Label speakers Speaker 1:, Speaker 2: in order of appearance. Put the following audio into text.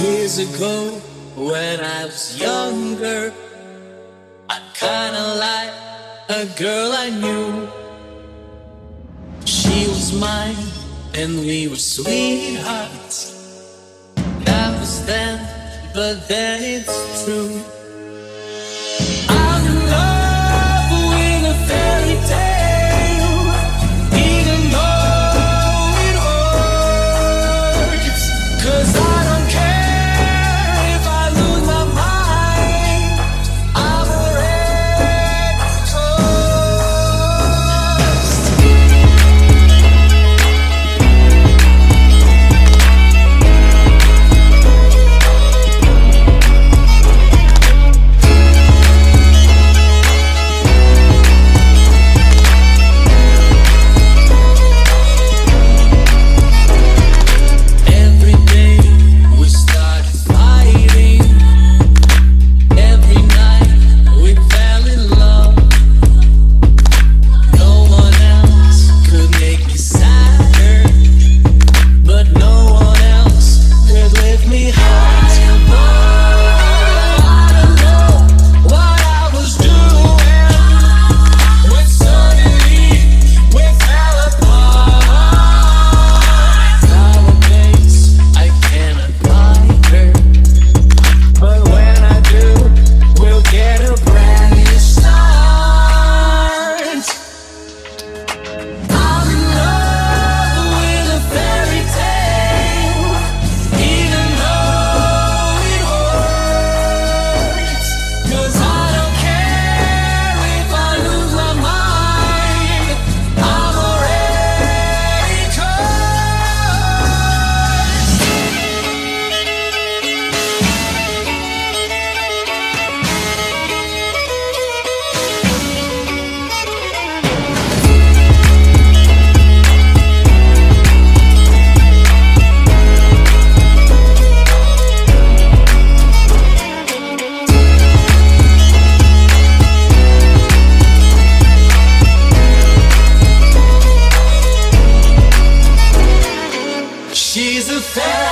Speaker 1: Years ago, when I was younger, I kinda liked a girl I knew. She was mine, and we were sweethearts. That was then, but then it's true. say